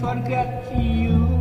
Forget you.